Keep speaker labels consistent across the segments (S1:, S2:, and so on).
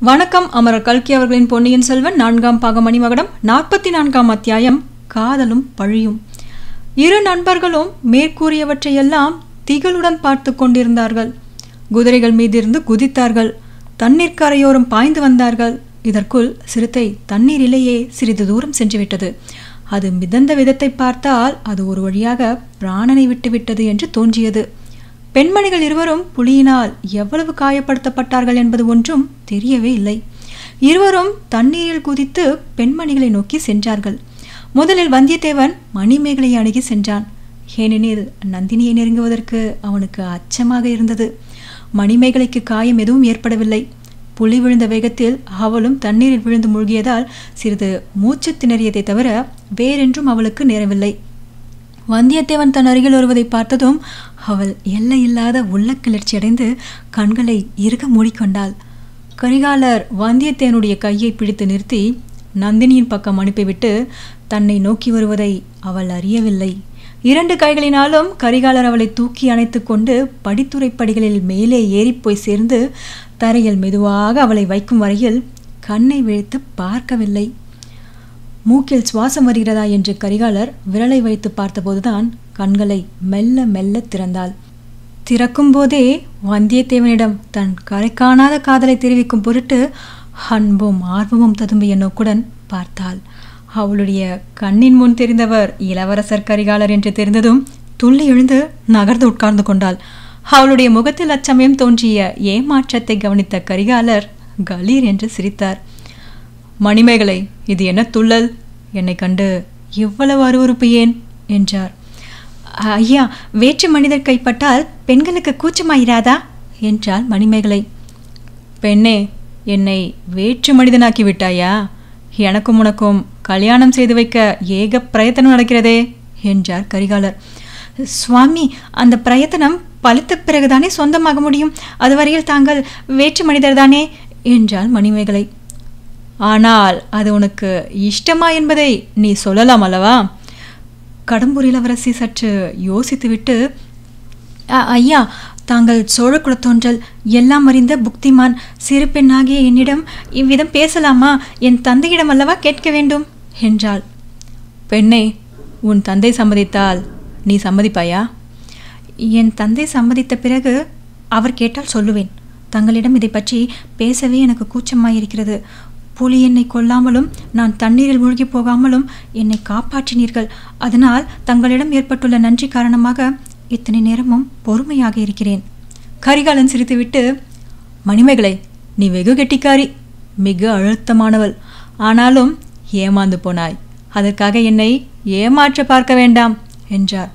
S1: வணக்கம் அமரர் கல்கி அவர்களின் பொன்னியின் செல்வன் நான்காம் பாகம் மணிமகடம் நாற்பத்தி நான்காம் அத்தியாயம் காதலும் பழியும். இரு நண்பர்களும் மேற்கூறியவற்றையெல்லாம் திகளுடன் பார்த்து கொண்டிருந்தார்கள். குதிரைகள் மீதிருந்து குதித்தார்கள். தண்ணீர் கரையோரம் பாய்ந்து வந்தார்கள். இதற்குள் சிறுத்தை தண்ணீரிலேயே சிறிது தூரம் சென்றுவிட்டது. அது மிதந்த விதத்தை பார்த்தால் அது ஒரு வழியாக பிராணனை விட்டுவிட்டது என்று தோன்றியது. பெண்மணிகள் இருவரும் புலியினால் எவ்வளவு காயப்படுத்தப்பட்டார்கள் என்பது ஒன்றும் தெரியவே இல்லை. இருவரும் தண்ணீரில் குதித்து பெண்மணிகளை நோக்கி சென்றார்கள். முதலில் வந்தியத்தேவன் மணிமேகலை அணுகி சென்றான். ஏனெனில் நந்தினியை நெருங்குவதற்கு அவனுக்கு அச்சமாக இருந்தது. மணிமேகலைக்கு காயம் எதுவும் ஏற்படவில்லை. புலி விழுந்த வேகத்தில் அவளும் தண்ணீரில் விழுந்து மூழ்கியதால் சிறிது மூச்சு திணறியதை தவிர வேறென்றும் அவளுக்கு நேரவில்லை. வந்தியத்தேவன் தன் அருகில் வருவதை பார்த்ததும் அவள் எல்லையில்லாத உள்ள கிளர்ச்சி அடைந்து கண்களை இறுக மூடிக்கொண்டாள். கரிகாலர் வந்தியத்தேவனுடைய கையை பிடித்து நிறுத்தி நந்தினியின் பக்கம் அனுப்பிவிட்டு தன்னை நோக்கி வருவதை அவள் அறியவில்லை. இரண்டு கைகளினாலும் கரிகாலர் அவளை தூக்கி அணைத்து கொண்டு படித்துறை படிகளில் மேலே ஏறிப்போய் சேர்ந்து தரையில் மெதுவாக அவளை வைக்கும் வரையில் கண்ணை விழித்து பார்க்கவில்லை. மூக்கில் சுவாசம் வருகிறதா என்று கரிகாலர் விரலை வைத்து பார்த்தபோதுதான் கண்களை மெல்ல மெல்ல திறந்தாள். திறக்கும் போதே வந்தியத்தேவனிடம் தன் கரை காணாத காதலை தெரிவிக்கும் பொருட்டு அன்பும் ஆர்வமும் ததும்பிய நோக்குடன் பார்த்தாள். அவளுடைய கண்ணின் முன் தெரிந்தவர் இளவரசர் கரிகாலர் என்று தெரிந்ததும் துள்ளி எழுந்து நகர்ந்து உட்கார்ந்து கொண்டாள். அவளுடைய முகத்தில் அச்சமயம் தோன்றிய ஏமாற்றத்தை கவனித்த கரிகாலர் கலீர் என்று சிரித்தார். மணிமேகலை இது என்ன துள்ளல்? என்னை கண்டு இவ்வளவு அருவறுப்பு ஏன் என்றார். ஐயா வேற்று மனிதர் கைப்பட்டால் பெண்களுக்கு கூச்சமாயிராதா? என்றாள் மணிமேகலை. பெண்ணே என்னை வேற்று மனிதனாக்கி விட்டாயா எனக்கும் உனக்கும் கல்யாணம் செய்து வைக்க ஏக பிரயத்தனம் நடக்கிறதே? என்றார் கரிகாலர். சுவாமி அந்த பிரயத்தனம் பழுத்த பிறகுதானே சொந்தமாக முடியும். அதுவரையில் தாங்கள் வேற்று மனிதர்தானே? என்றாள் மணிமேகலை. ஆனால் அது உனக்கு இஷ்டமா என்பதை நீ சொல்லலாம் அல்லவா? கடம்பூர் இளவரசி சற்று யோசித்துவிட்டு ஐயா தாங்கள் சோழ குலத்தோன்றல் எல்லாம் அறிந்த புக்திமான் சிறு பெண்ணாகிய என்னிடம் இவ்விதம் பேசலாமா? என் தந்தையிடம் அல்லவா கேட்க வேண்டும்? என்றாள். பெண்ணே உன் தந்தை சம்மதித்தால் நீ சம்மதிப்பாயா? என் தந்தை சம்மதித்த பிறகு அவர் கேட்டால் சொல்லுவேன். தங்களிடம் இதை பற்றி பேசவே எனக்கு கூச்சமாயிருக்கிறது. புலி என்னை கொல்லாமலும் நான் தண்ணீரில் மூழ்கி போகாமலும் என்னை காப்பாற்றினீர்கள். அதனால் தங்களிடம் ஏற்பட்டுள்ள நன்றி காரணமாக இத்தனை நேரமும் பொறுமையாக இருக்கிறேன். கரிகாலன் சிரித்துவிட்டு மணிமேகலை நீ வெகு கெட்டிக்காரி மிக அழுத்தமானவள். ஆனாலும் ஏமாந்து போனாய். அதற்காக என்னை ஏமாற்ற பார்க்க வேண்டாம் என்றார்.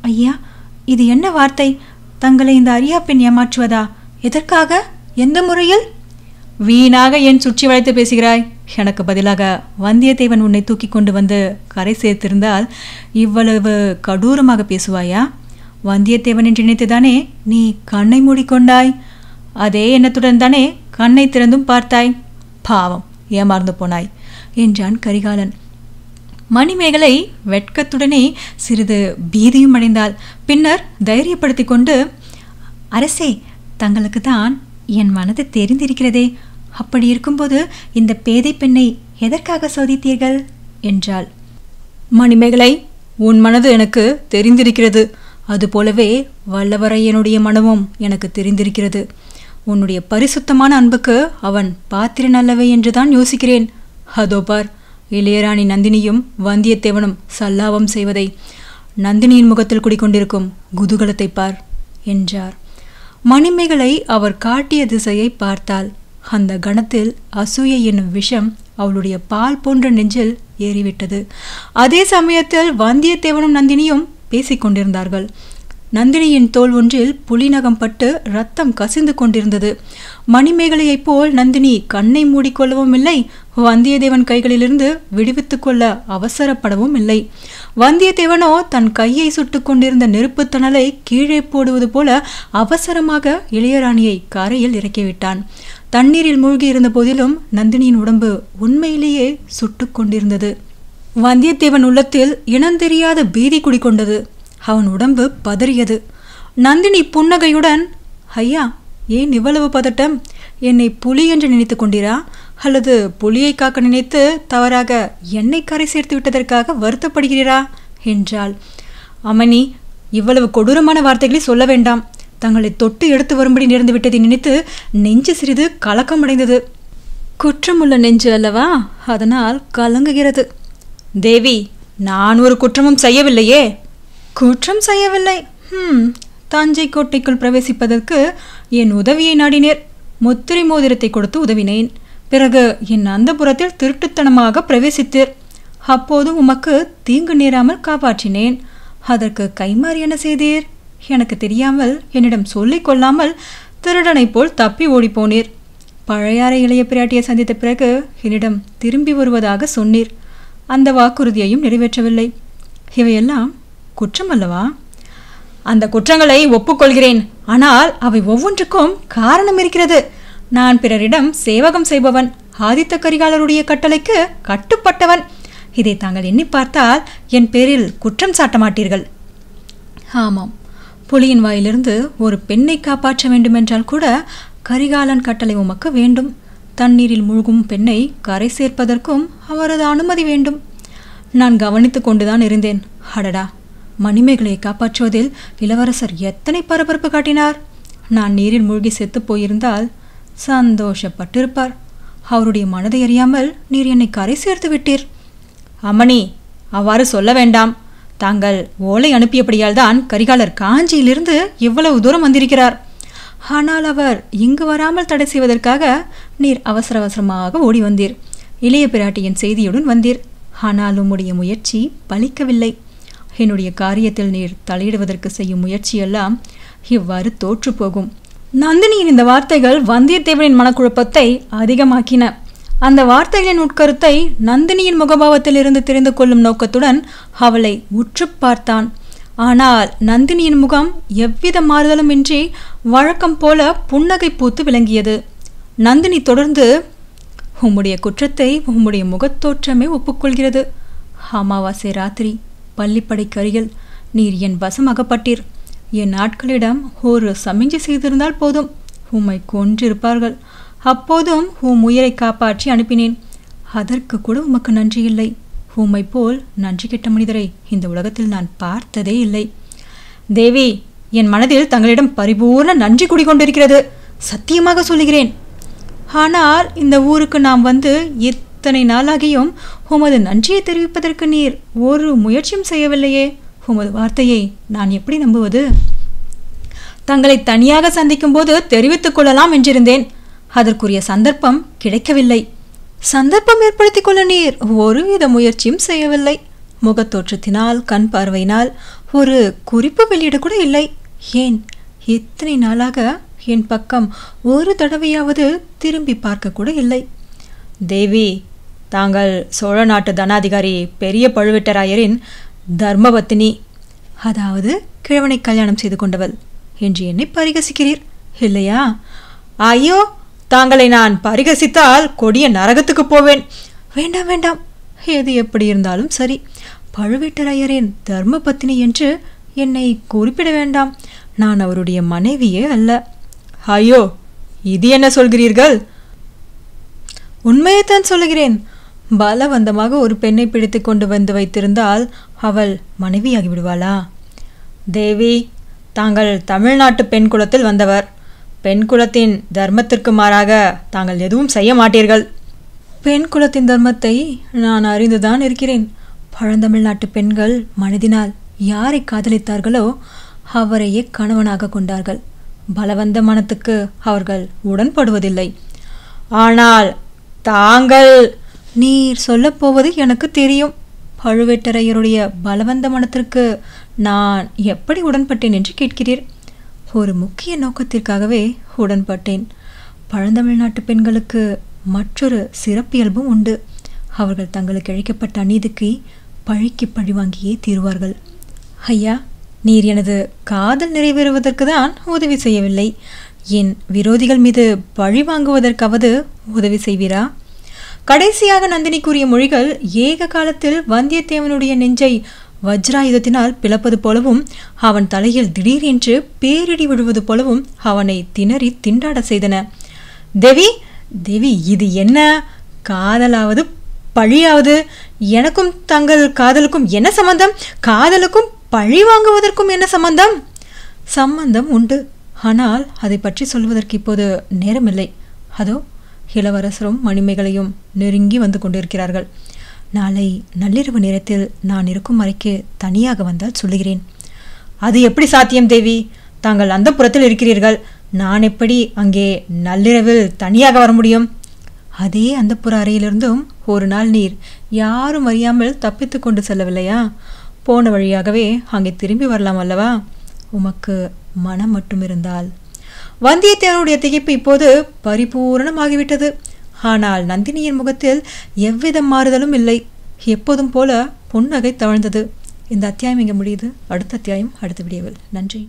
S1: ஐயா இது என்ன வார்த்தை? தங்களை இந்த அரியாப்பெண் ஏமாற்றுவதா? எதற்காக? எந்த முறையில்? வீணாக ஏன் சுற்றி வளைத்து பேசுகிறாய்? எனக்கு பதிலாக வந்தியத்தேவன் உன்னை தூக்கி கொண்டு வந்து கரை சேர்த்திருந்தால் இவ்வளவு கடூரமாக பேசுவாயா? வந்தியத்தேவன் என்று நினைத்துதானே நீ கண்ணை மூடிக்கொண்டாய்? அதே எண்ணத்துடன் தானே கண்ணை திறந்தும் பார்த்தாய்? பாவம் ஏமாறந்து போனாய் என்றான் கரிகாலன். மணிமேகலை வெட்கத்துடனே சிறிது பீதியும் அடைந்தாள். பின்னர் தைரியப்படுத்தி கொண்டு அரசே தங்களுக்கு தான் என் மனது தெரிந்திருக்கிறதே. அப்படி இருக்கும்போது இந்த பேதை பெண்ணை எதற்காக சோதித்தீர்கள்? என்றாள். மணிமேகலை உன் மனது எனக்கு தெரிந்திருக்கிறது. அதுபோலவே வல்லவரையனுடைய மனமும் எனக்கு தெரிந்திருக்கிறது. உன்னுடைய பரிசுத்தமான அன்புக்கு அவன் பாத்திரன் அல்லவே என்றுதான் யோசிக்கிறேன். அதோ பார் இளையராணி நந்தினியும் வந்தியத்தேவனும் சல்லாபம் செய்வதை. நந்தினியின் முகத்தில் குடிக்கொண்டிருக்கும் குதூகலத்தை பார் என்றார். மணிமேகலை அவர் காட்டிய திசையை பார்த்தாள். அந்த கணத்தில் அசூயை என்னும் விஷம் அவளுடைய பால் போன்ற நெஞ்சில் ஏறிவிட்டது. அதே சமயத்தில் வந்தியத்தேவனும் நந்தினியும் பேசிக் கொண்டிருந்தார்கள் நந்தினியின் தோல் ஒன்றில் புலிநகம் பட்டு ரத்தம் கசிந்து கொண்டிருந்தது. மணிமேகலையைப் போல் நந்தினி கண்ணை மூடிக்கொள்ளவும் இல்லை வந்தியத்தேவன் கைகளிலிருந்து விடுவித்துக் கொள்ள அவசரப்படவும் இல்லை. வந்தியத்தேவனோ தன் கையை சுட்டு கொண்டிருந்த நெருப்புத்தணலை கீழே போடுவது போல அவசரமாக இளையராணியை கரையில் இறக்கிவிட்டான். தண்ணீரில் மூழ்கி இருந்த போதிலும் நந்தினியின் உடம்பு உண்மையிலேயே சுட்டு கொண்டிருந்தது. வந்தியத்தேவன் உள்ளத்தில் இனந்தெரியாத பீதி குடிக்கொண்டது அவன் உடம்பு பதறியது. நந்தினி புன்னகையுடன் ஐயா ஏன் இவ்வளவு பதட்டம்? என்னை புலி என்று நினைத்து கொண்டீரா? அல்லது புலியை காக்க நினைத்து தவறாக என்னை கரை சேர்த்து விட்டதற்காக வருத்தப்படுகிறீரா? என்றாள். அமனி இவ்வளவு கொடூரமான வார்த்தைகளை சொல்ல வேண்டாம். தங்களை தொட்டு எடுத்து வரும்படி நேர்ந்து விட்டதை நினைத்து நெஞ்சு சிறிது கலக்கமடைந்தது. குற்றமுள்ள நெஞ்சு அல்லவா? அதனால் கலங்குகிறது. தேவி நான் ஒரு குற்றமும் செய்யவில்லையே. குற்றம் செய்யவில்லை. ஹம் தஞ்சை கோட்டைக்குள் பிரவேசிப்பதற்கு என் உதவியை நாடினேர். முத்திரை மோதிரத்தை கொடுத்து உதவினேன். பிறகு என் அந்தபுரத்தில் திருட்டுத்தனமாக பிரவேசித்தீர். அப்போது உமக்கு தீங்கு நேராமல் காப்பாற்றினேன். அதற்கு கைமாறி என்ன செய்தீர்? எனக்கு தெரியாமல் என்னிடம் சொல்லிக் கொள்ளாமல் திருடனைப் போல் தப்பி ஓடிப்போனீர். பழையாற இளைய பிராட்டியை சந்தித்த பிறகு என்னிடம் திரும்பி வருவதாக சொன்னீர். அந்த வாக்குறுதியையும் நிறைவேற்றவில்லை. இவையெல்லாம் குற்றம் அல்லவா? அந்த குற்றங்களை ஒப்புக்கொள்கிறேன். ஆனால் அவை ஒவ்வொன்றுக்கும் காரணம் இருக்கிறது. நான் பிறரிடம் சேவகம் செய்பவன் ஆதித்த கரிகாலருடைய கட்டளைக்கு கட்டுப்பட்டவன். இதை தாங்கள் எண்ணி பார்த்தால் என் பேரில் குற்றம் சாட்ட மாட்டீர்கள். ஆமாம். புலியின் வாயிலிருந்து ஒரு பெண்ணை காப்பாற்ற வேண்டுமென்றால் கூட கரிகாலன் கட்டளை உமக்கு வேண்டும். தண்ணீரில் மூழ்கும் பெண்ணை கரை சேர்ப்பதற்கும் அவரது அனுமதி வேண்டும். நான் கவனித்து கொண்டுதான் இருந்தேன். அடடா! மணிமேகலை காப்பாற்றுவதில் இளவரசர் எத்தனை பரபரப்பு காட்டினார்? நான் நீரில் மூழ்கி செத்து போயிருந்தால் சந்தோஷப்பட்டிருப்பார். அவருடைய மனதை அறியாமல் நீர் என்னை கரை சேர்த்து விட்டீர். அம்மணி அவ்வாறு சொல்ல வேண்டாம். தாங்கள் ஓலை அனுப்பியபடியால் தான் கரிகாலர் காஞ்சியிலிருந்து இவ்வளவு தூரம் வந்திருக்கிறார். ஆனால் அவர் இங்கு வராமல் தடை செய்வதற்காக நீர் அவசர அவசரமாக ஓடி வந்தீர். இளைய பிராட்டியின் செய்தியுடன் வந்தீர். ஆனால் உம்முடைய முயற்சி பலிக்கவில்லை. என்னுடைய காரியத்தில் நீர் தலையிடுவதற்கு செய்யும் முயற்சியெல்லாம் இவ்வாறு தோற்று போகும். நந்தினியின் இந்த வார்த்தைகள் வந்தியத்தேவனின் மனக்குழப்பத்தை அதிகமாக்கின. அந்த வார்த்தைகளின் உட்கருத்தை நந்தினியின் முகபாவத்தில் இருந்து தெரிந்து கொள்ளும் நோக்கத்துடன் அவளை உற்று பார்த்தான். ஆனால் நந்தினியின் முகம் எவ்வித மாறுதலுமின்றி வழக்கம் போல புன்னகை பூத்து விளங்கியது. நந்தினி தொடர்ந்து உம்முடைய குற்றத்தை உம்முடைய முகத்தோற்றமே ஒப்புக்கொள்கிறது. அமாவாசை ராத்திரி பள்ளிப்படைக்கு அருகில் நீர் என் வசம் அகப்பட்டீர் என் ஆட்களிடம் ஒரு சமிஞ்சை செய்திருந்தால் போதும். உம்மை கொன்றிருப்பார்கள். அப்போதும் உம் உயிரை காப்பாற்றி அனுப்பினேன். அதற்கு கூட உமக்கு நன்றி இல்லை. உம்மை போல் நன்றி கெட்ட மனிதரை இந்த உலகத்தில் நான் பார்த்ததே இல்லை. தேவி என் மனதில் தங்களிடம் பரிபூர்ண நன்றி குடிகொண்டிருக்கிறது. சத்தியமாக சொல்லுகிறேன். ஆனால் இந்த ஊருக்கு நாம் வந்து இத்தனை நாளாகியும் உமது நன்றியை தெரிவிப்பதற்கு நீர் ஒரு முயற்சியும் செய்யவில்லையே. உமது வார்த்தையை நான் எப்படி நம்புவது? தங்களை தனியாக சந்திக்கும் போது தெரிவித்துக் கொள்ளலாம் என்றிருந்தேன். அதற்குரிய சந்தர்ப்பம் கிடைக்கவில்லை. சந்தர்ப்பம் ஏற்படுத்திக் கொள்ள நீர் ஒருவித முயற்சியும் செய்யவில்லை. முகத்தோற்றத்தினால் கண் பார்வையினால் ஒரு குறிப்பு வெளியிட கூட இல்லை. ஏன்? இத்தனை நாளாக என் பக்கம் ஒரு தடவையாவது திரும்பி பார்க்க கூட இல்லை. தேவி தாங்கள் சோழ நாட்டு தனாதிகாரி பெரிய பழுவேட்டராயரின் தர்மபத்தினி. அதாவது கிழவனை கல்யாணம் செய்து கொண்டவள். என்று என்னை பரிகசிக்கிறீர்? இல்லையா? ஐயோ தாங்களை நான் பரிகசித்தால் கொடிய நரகத்துக்கு போவேன். வேண்டாம் வேண்டாம். எது எப்படி இருந்தாலும் சரி. பழுவேட்டரையரின் தர்ம பத்தினி என்று என்னை குறிப்பிட வேண்டாம். நான் அவருடைய மனைவியே அல்ல. ஐயோ இது என்ன சொல்கிறீர்கள்? உண்மையைத்தான் சொல்லுகிறேன். பலவந்தமாக ஒரு பெண்ணை பிடித்து கொண்டு வந்து வைத்திருந்தால் அவள் மனைவியாகி விடுவாளா? தேவி தாங்கள் தமிழ்நாட்டு பெண் குலத்தில் வந்தவர். பெண் குலத்தின் தர்மத்திற்கு மாறாக தாங்கள் எதுவும் செய்ய மாட்டீர்கள். பெண் குலத்தின் தர்மத்தை நான் அறிந்துதான் இருக்கிறேன். பழந்தமிழ்நாட்டு பெண்கள் மனதினால் யாரை காதலித்தார்களோ அவரையே கணவனாக கொண்டார்கள். பலவந்த மனத்துக்கு அவர்கள் உடன்படுவதில்லை. ஆனால் தாங்கள் நீர் சொல்லப்போவது எனக்கு தெரியும். பழுவேட்டரையருடைய பலவந்த மனத்திற்கு நான் எப்படி உடன்பட்டேன் என்று கேட்கிறீர்? ஒரு முக்கிய நோக்கத்திற்காகவே உடன்பட்டேன். பழந்தமிழ்நாட்டு பெண்களுக்கு மற்றொரு சிறப்பியல்பும் உண்டு. அவர்கள் தங்களுக்கு இழைக்கப்பட்ட அநீதிக்கு பழிக்கு பழி வாங்கியே தீருவார்கள். ஐயா நீர் எனது காதல் நிறைவேறுவதற்கு தான் உதவி செய்யவில்லை. என் விரோதிகள் மீது பழி வாங்குவதற்காவது உதவி செய்வீரா? கடைசியாக நந்தினி கூறிய மொழிகள் ஏக காலத்தில் வந்தியத்தேவனுடைய நெஞ்சை வஜ்ராயுதத்தினால் பிளப்பது போலவும் அவன் தலையில் திடீரென்று பேரிடி விழுவது போலவும் அவனை திணறி திண்டாட செய்தன. தேவி தேவி இது என்ன? காதலாவது பழியாவது? எனக்கும் தங்கள் காதலுக்கும் என்ன சம்பந்தம்? காதலுக்கும் பழி வாங்குவதற்கும் என்ன சம்பந்தம்? சம்பந்தம் உண்டு. ஆனால் அதை பற்றி சொல்வதற்கு இப்போது நேரமில்லை. அதோ இளவரசரும் மணிமேகலையும் நெருங்கி வந்து கொண்டிருக்கிறார்கள். நாளை நள்ளிரவு நேரத்தில் நான் இருக்கும் அறைக்கு தனியாக வந்தால் சொல்லுகிறேன். அது எப்படி சாத்தியம் தேவி? தாங்கள் அந்த புறத்தில் இருக்கிறீர்கள். நான் எப்படி அங்கே நள்ளிரவில் தனியாக வர முடியும்? அதே அந்த புற அறையிலிருந்தும் ஒரு நாள் நீர் யாரும் அறியாமல் தப்பித்து கொண்டு செல்லவில்லையா? போன வழியாகவே அங்கே திரும்பி வரலாம் அல்லவா? உமக்கு மனம் மட்டும் இருந்தால் வந்தியத்தேவனுடைய திகைப்பு இப்போது பரிபூரணமாகிவிட்டது. ஆனால் நந்தினியின் முகத்தில் எவ்வித மாறுதலும் இல்லை. எப்போதும் போல புன்னகை தவழ்ந்தது. இந்த அத்தியாயம் இங்கே முடியுது. அடுத்த அத்தியாயம் அடுத்த விடியவில். நன்றி.